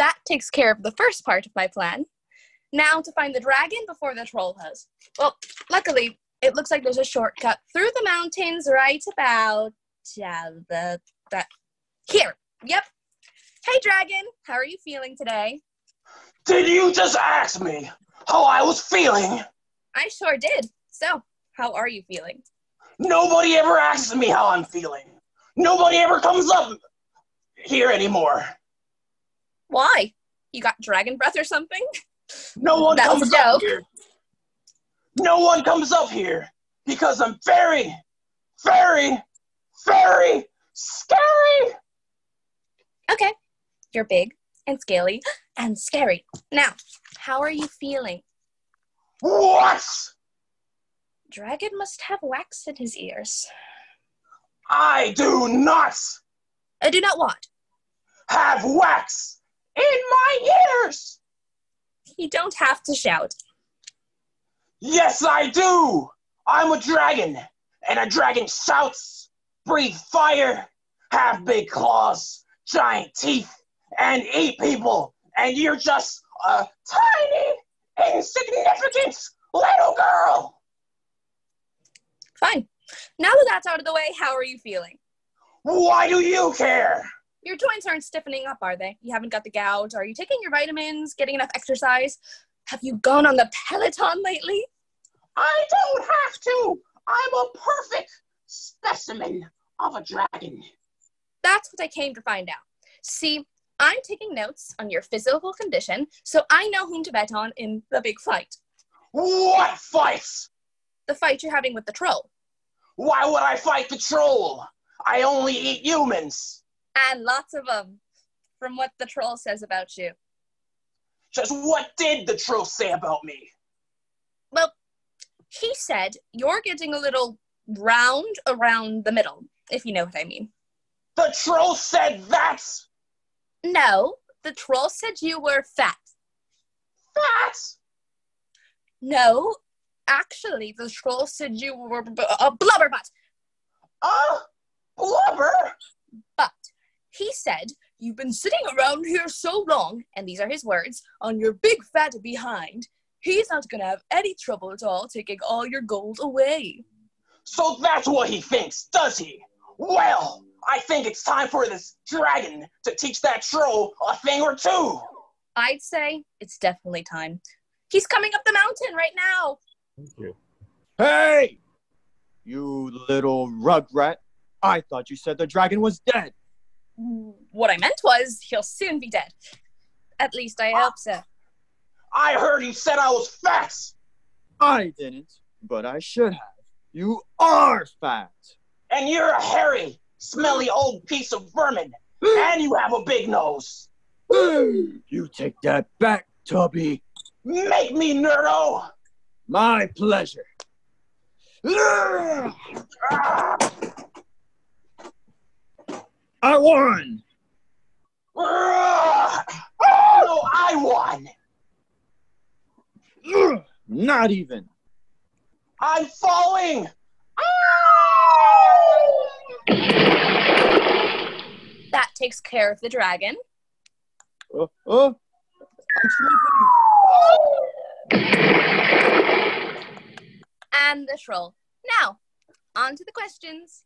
That takes care of the first part of my plan. Now to find the dragon before the troll does. Well, luckily, it looks like there's a shortcut through the mountains right about uh, the that here. Yep. Hey, dragon. How are you feeling today? Did you just ask me how I was feeling? I sure did. So, how are you feeling? Nobody ever asks me how I'm feeling. Nobody ever comes up here anymore. Why? You got dragon breath or something? No one That comes up here. No one comes up here because I'm very, very, very scary. Okay. You're big and scaly and scary. Now, how are you feeling? What? Dragon must have wax in his ears. I do not I do not want. have wax in my ears. You don't have to shout. Yes, I do. I'm a dragon, and a dragon shouts, breathe fire, have big claws, giant teeth, and eat people. And you're just a tiny, insignificant little girl. Fine. Now that that's out of the way, how are you feeling? Why do you care? Your joints aren't stiffening up, are they? You haven't got the gout? Are you taking your vitamins? Getting enough exercise? Have you gone on the Peloton lately? I don't have to. I'm a perfect specimen of a dragon. That's what I came to find out. See, I'm taking notes on your physical condition so I know whom to bet on in the big fight. What fight? The fight you're having with the troll. Why would I fight the troll? I only eat humans. And lots of them, from what the troll says about you. Just what did the troll say about me? Well, he said you're getting a little round around the middle, if you know what I mean. The troll said that. No, the troll said you were fat. Fat? No, actually, the troll said you were b- a blubberbutt. Uh, blubber. But he said you've been sitting around here so long, and these are his words, on your big fat behind. He's not gonna have any trouble at all taking all your gold away. So that's what he thinks, does he? Well, I think it's time for this dragon to teach that troll a thing or two. I'd say it's definitely time. He's coming up the mountain right now. Thank you. Hey! You little rugrat. I thought you said the dragon was dead. What I meant was he'll soon be dead. At least I hope so. I heard you said I was fat. I didn't, but I should have. You are fat. And you're a hairy, smelly old piece of vermin. And you have a big nose. you take that back, Tubby. Make me nerdo. My pleasure. Oh, I won. No, I won. Not even. I'm falling. That takes care of the dragon. Oh, oh. I'm and the troll. Now, on to the questions.